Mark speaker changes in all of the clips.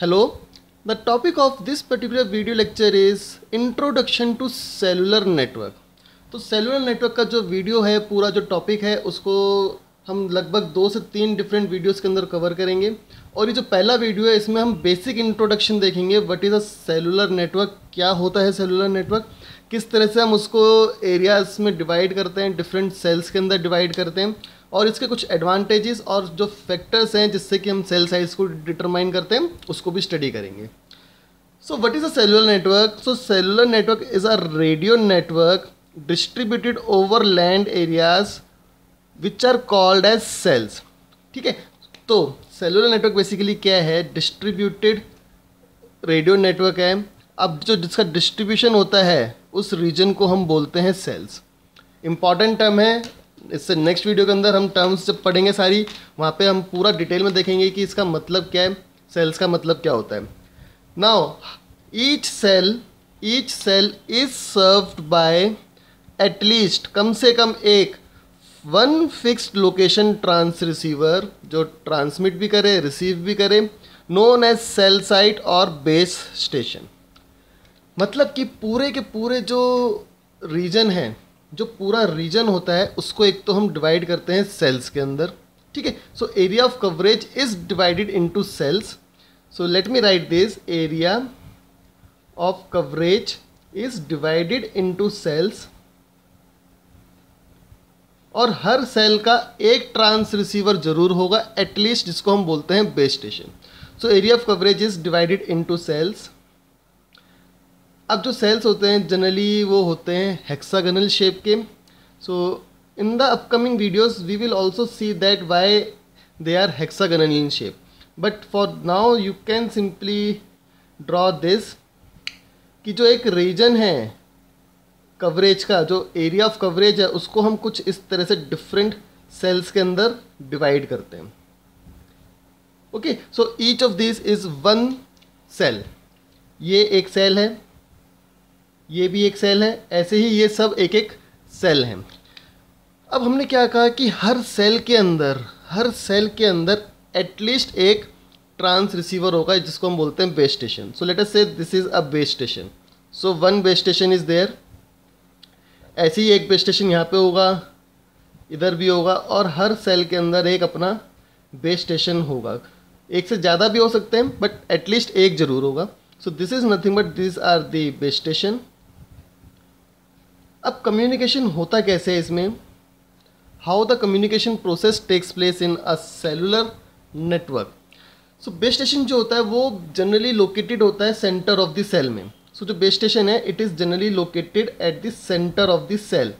Speaker 1: Hello, the topic of this particular video lecture is Introduction to Cellular Network. तो cellular network का जो video है पूरा जो टॉपिक है उसको हम लगभग दो से तीन डिफरेंट वीडियोस के अंदर कवर करेंगे। और ये जो पहला वीडियो है इसमें हम बेसिक इंट्रोडक्शन देखेंगे what is a cellular network क्या होता है सेलुलर नेटवर्क किस तरह से हम उसको एरियाज़ में डिवाइड करते हैं डिफरेंट सेल्स के अंदर डिवाइड करते हैं। और इसके कुछ एडवांटेजेस और जो फैक्टर्स हैं जिससे कि हम सेल साइज़ को डिटरमाइन करते हैं, उसको भी स्टडी करेंगे। So what is a cellular network so cellular network is a radio network distributed over land areas which are called as cells ठीक है? तो सेलुलर नेटवर्क बेसिकली क्या है? डिस्ट्रीब्यूटेड रेडियो नेटवर्क है। अब जो जिसका डिस्ट्रीब्यूशन होता है, उस रीजन को हम बोलते हैं सेल्स इंपॉर्टेंट टर्म है इससे नेक्स्ट वीडियो के अंदर हम टर्म्स जब पढ़ेंगे सारी, वहाँ पे हम पूरा डिटेल में देखेंगे कि इसका मतलब क्या है सेल्स का मतलब क्या होता है। Now each cell each cell is served by at least कम से कम एक one fixed location trans receiver जो ट्रांसमिट भी करे रिसीव भी करे नोन एज सेल साइट और बेस स्टेशन मतलब कि पूरे के पूरे जो रीजन है जो पूरा रीजन होता है, उसको एक तो हम डिवाइड करते हैं सेल्स के अंदर, ठीक है? So area of coverage is divided into cells so let me write this area of coverage is divided into cells और हर सेल का एक ट्रांस रिसीवर ज़रूर होगा एटलीस्ट जिसको हम बोलते हैं base station so area of coverage is divided into cells अब जो सेल्स होते हैं जनरली वो होते हैं हेक्सागनल शेप के। So in the upcoming videos we will also see that why they are hexagonal in shape but for now you can simply draw this कि जो एक रीजन है कवरेज का, जो एरिया ऑफ़ कवरेज है, उसको हम कुछ इस तरह से डिफरेंट सेल्स के अंदर डिवाइड करते हैं। Okay so each of this is one cell ये एक सेल है। ये भी एक सेल है, ऐसे ही ये सब एक एक सेल हैं। अब हमने क्या कहा कि हर सेल के अंदर, हर सेल के अंदर एटलीस्ट एक ट्रांस रिसीवर होगा, जिसको हम बोलते हैं base station. So let us say this is a base station. So one base station is there ऐसे ही एक बेस स्टेशन यहाँ पे होगा, इधर भी होगा, और हर सेल के अंदर एक अपना बेस स्टेशन होगा। एक से ज़्यादा भी हो सकते हैं बट एटलीस्ट एक ज़रूर होगा। So this is nothing but this are the base station. अब कम्युनिकेशन होता कैसे है इसमें? How the communication process takes place in a cellular network so base station जो होता है वो जनरली लोकेटेड होता है सेंटर ऑफ़ द सेल में। सो so, जो बेस स्टेशन है it is generally located at the centre of the cell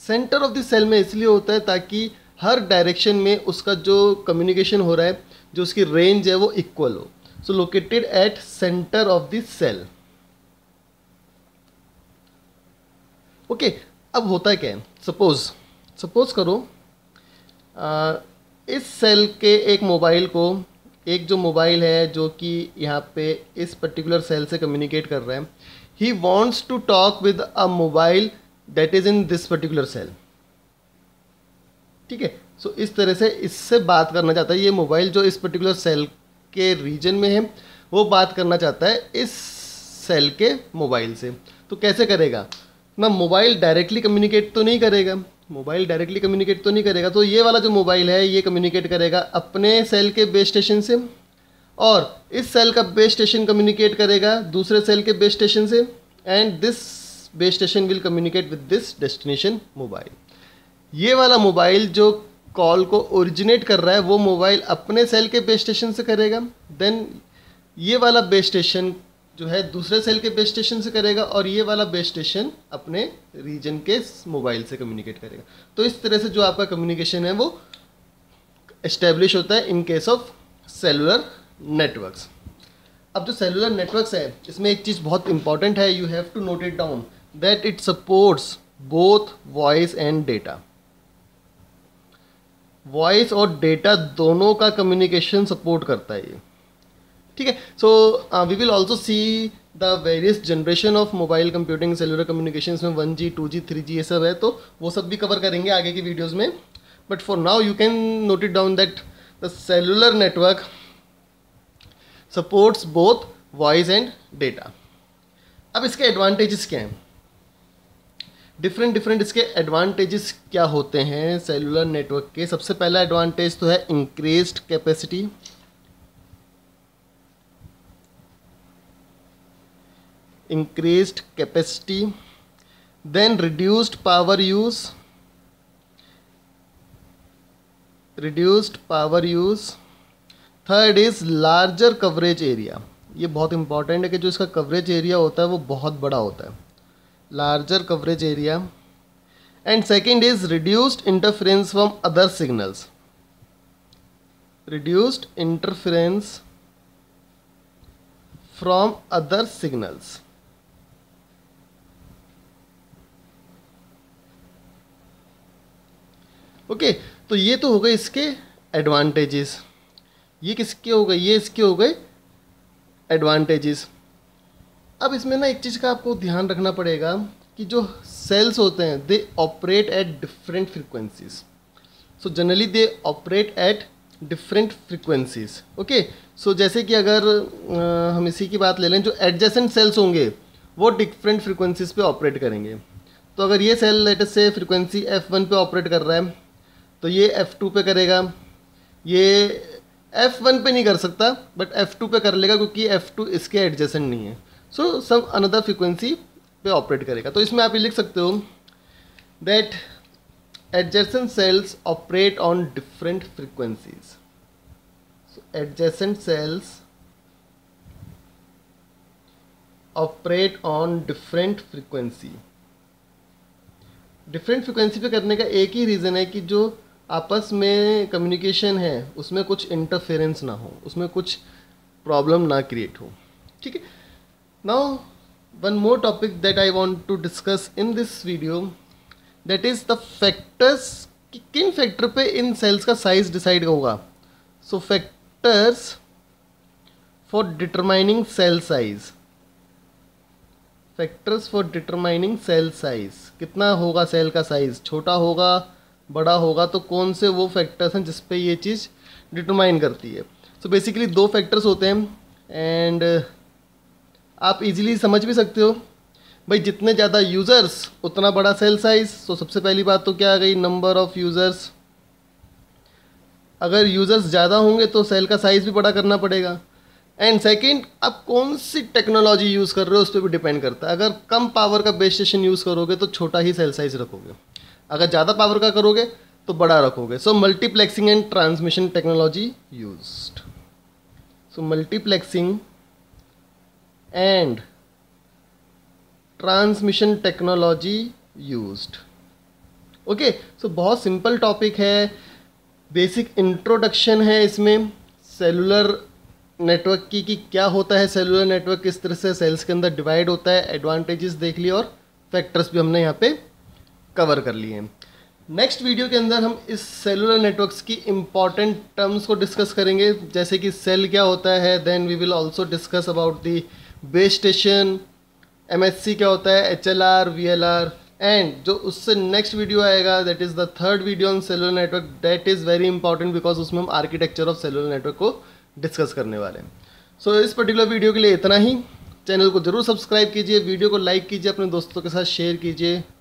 Speaker 1: centre of the cell में इसलिए होता है ताकि हर डायरेक्शन में उसका जो कम्युनिकेशन हो रहा है जो उसकी रेंज है वो इक्वल हो। So located at centre of the cell okay अब होता है क्या? है सपोज़ सपोज़ करो आ, इस सेल के एक मोबाइल को एक जो मोबाइल है जो कि यहाँ पे इस पर्टिकुलर सेल से कम्युनिकेट कर रहा है he wants to talk with a mobile that is in this particular cell ठीक है? सो इस तरह से इससे बात करना चाहता है ये मोबाइल जो इस पर्टिकुलर सेल के रीजन में है वो बात करना चाहता है इस सेल के मोबाइल से। तो कैसे करेगा? ना मोबाइल डायरेक्टली कम्युनिकेट तो नहीं करेगा। मोबाइल डायरेक्टली कम्युनिकेट तो नहीं करेगा। तो ये वाला जो मोबाइल है, ये कम्युनिकेट करेगा अपने सेल के बेस स्टेशन से और इस सेल का बेस स्टेशन कम्युनिकेट करेगा दूसरे सेल के बेस स्टेशन से and this base station will communicate with this destination mobile ये वाला मोबाइल जो कॉल को ओरिजिनेट कर रहा है, वो मोबाइल अपने सेल के बेस स्टेशन से करेगा। देन ये वाला बेस स्टेशन जो है दूसरे सेल के बेस स्टेशन से करेगा और ये वाला बेस स्टेशन अपने रीजन के मोबाइल से कम्युनिकेट करेगा। तो इस तरह से जो आपका कम्युनिकेशन है वो इस्टेब्लिश होता है in case of cellular networks अब जो सेलुलर नेटवर्क्स है, इसमें एक चीज़ बहुत इंपॉर्टेंट है you have to note it down that it supports both voice and data voice और डेटा दोनों का कम्युनिकेशन सपोर्ट करता है ये। ठीक है? So we will also see the various generation of mobile computing cellular communication में one G two G three G ये सब है तो वो सब भी कवर करेंगे आगे की वीडियोज़ में. But for now you can note it down that the cellular network supports both voice and data अब इसके एडवांटेजेस क्या हैं? डिफरेंट डिफरेंट इसके एडवांटेजेस क्या होते हैं सेलुलर नेटवर्क के? सबसे पहला एडवांटेज तो है increased capacity increased capacity, then reduced power use, reduced power use. Third is larger coverage area ये बहुत इंपॉर्टेंट है कि जो इसका कवरेज एरिया होता है, वो बहुत बड़ा होता है। Larger coverage area and second is reduced interference from other signals reduced interference from other signals okay तो ये तो हो गए इसके एडवांटेजेस ये किसके हो गए? ये इसके हो गए एडवांटेजेस अब इसमें ना एक चीज़ का आपको ध्यान रखना पड़ेगा कि जो सेल्स होते हैं they operate at different frequencies so generally they operate at different frequencies okay so जैसे कि अगर आ, हम इसी की बात ले लें जो एडजेसेंट सेल्स होंगे वो डिफरेंट फ्रिक्वेंसीज पे ऑपरेट करेंगे. तो अगर ये सेल लेटेस्ट से फ्रिक्वेंसी एफ़ वन पे ऑपरेट कर रहा है तो ये F2 पे करेगा। ये F1 पे नहीं कर सकता बट F2 पे कर लेगा क्योंकि F2 इसके एडजेसेंट नहीं है। सो सम अनदर फ्रिक्वेंसी पे ऑपरेट करेगा। तो इसमें आप ये लिख सकते हो that adjacent cells operate on different frequencies adjacent cells operate on different frequency different frequency पे करने का एक ही रीज़न है कि जो आपस में कम्युनिकेशन है, उसमें कुछ इंटरफेरेंस ना हो, उसमें कुछ प्रॉब्लम ना क्रिएट हो। ठीक है? Now one more topic that I want to discuss in this video that is the factors कि किन फैक्टर पे इन सेल्स का साइज़ डिसाइड होगा? So factors for determining cell size factors for determining cell size कितना होगा cell का size छोटा होगा बड़ा होगा तो कौन से वो फैक्टर्स हैं जिस पे ये चीज़ डिटरमाइन करती है? सो so बेसिकली दो फैक्टर्स होते हैं एंड आप इजीली समझ भी सकते हो। भाई जितने ज़्यादा यूज़र्स उतना बड़ा सेल साइज़ तो सबसे पहली बात तो क्या आ गई? नंबर ऑफ़ यूज़र्स अगर यूज़र्स ज़्यादा होंगे तो सेल का साइज़ भी बड़ा करना पड़ेगा। एंड सेकेंड आप कौन सी टेक्नोलॉजी यूज़ कर रहे हो उस पर भी डिपेंड करता है। अगर कम पावर का बेस स्टेशन यूज़ करोगे तो छोटा ही सेल साइज़ रखोगे। अगर ज़्यादा पावर का करोगे तो बड़ा रखोगे। So multiplexing and transmission technology use so multiplexing and transmission technology use okay so बहुत सिंपल टॉपिक है। बेसिक इंट्रोडक्शन है इसमें। सेलुलर नेटवर्क की, कि क्या होता है सेलुलर नेटवर्क किस तरह से सेल्स के अंदर डिवाइड होता है एडवांटेजेस देख लिए और फैक्टर्स भी हमने यहाँ पे कवर कर लिए नेक्स्ट वीडियो के अंदर हम इस सेलुलर नेटवर्क्स की इंपॉर्टेंट टर्म्स को डिस्कस करेंगे। जैसे कि सेल क्या होता है then we will also discuss about the base station M क्या होता है H L R V L R and जो उससे नेक्स्ट वीडियो आएगा that is the third video on cellular network that is very important because उसमें हम architecture of cellular network को discuss करने वाले हैं। सो so, इस पर्टिकुलर वीडियो के लिए इतना ही। चैनल को ज़रूर सब्सक्राइब कीजिए वीडियो को लाइक कीजिए अपने दोस्तों के साथ शेयर कीजिए।